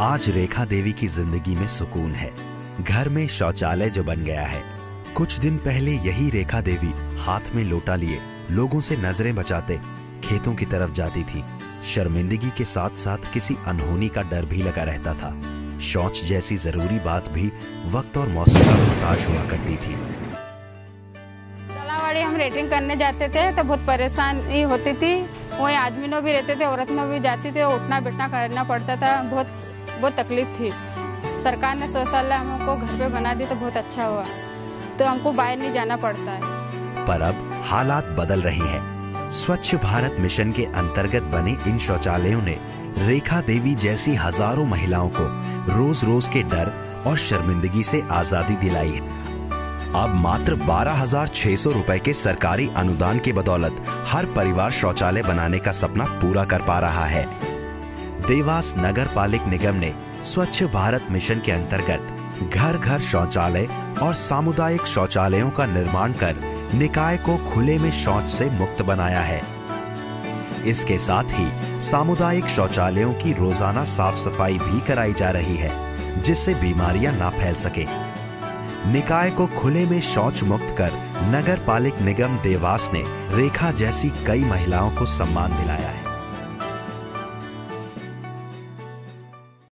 आज रेखा देवी की ज़िंदगी में सुकून है। घर में शौचालय जो बन गया है। कुछ दिन पहले यही रेखा देवी हाथ में लोटा लिए, लोगों से नज़रें बचाते, खेतों की तरफ़ जाती थी। शर्मिंदगी के साथ साथ किसी अनहोनी का डर भी लगा रहता था। शौच जैसी ज़रूरी बात भी वक्त और मौसम का मोहताज हुआ करती थी। तलावाड़ी हम रेटिंग करने जाते थे तो बहुत परेशानी होती थी। वहीं आदमी लोग भी रहते थे, औरत में भी जाती थी उठना बैठना करना पड़ता था। बहुत बहुत तकलीफ़ थी। सरकार ने शौचालय हमको घर पे बना दी तो बहुत अच्छा हुआ। तो हमको बाहर नहीं जाना पड़ता है। पर अब हालात बदल रहे हैं। स्वच्छ भारत मिशन के अंतर्गत बने इन शौचालयों ने रेखा देवी जैसी हज़ारों महिलाओं को रोज रोज के डर और शर्मिंदगी से आज़ादी दिलाई है। अब मात्र बारह हज़ार छह सौ रुपए के सरकारी अनुदान के बदौलत हर परिवार शौचालय बनाने का सपना पूरा कर पा रहा है। देवास नगर पालिक निगम ने स्वच्छ भारत मिशन के अंतर्गत घर घर शौचालय और सामुदायिक शौचालयों का निर्माण कर निकाय को खुले में शौच से मुक्त बनाया है। इसके साथ ही सामुदायिक शौचालयों की रोज़ाना साफ़ सफ़ाई भी कराई जा रही है, जिससे बीमारियाँ ना फैल सके। निकाय को खुले में शौच मुक्त कर नगर पालिक निगम देवास ने रेखा जैसी कई महिलाओं को सम्मान दिलाया है।